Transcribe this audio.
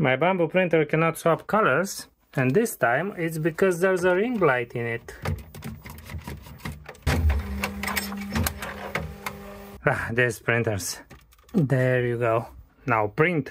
My Bambu printer cannot swap colors and this time it's because there's a ring light in it. Ah, these printers. There you go. Now print.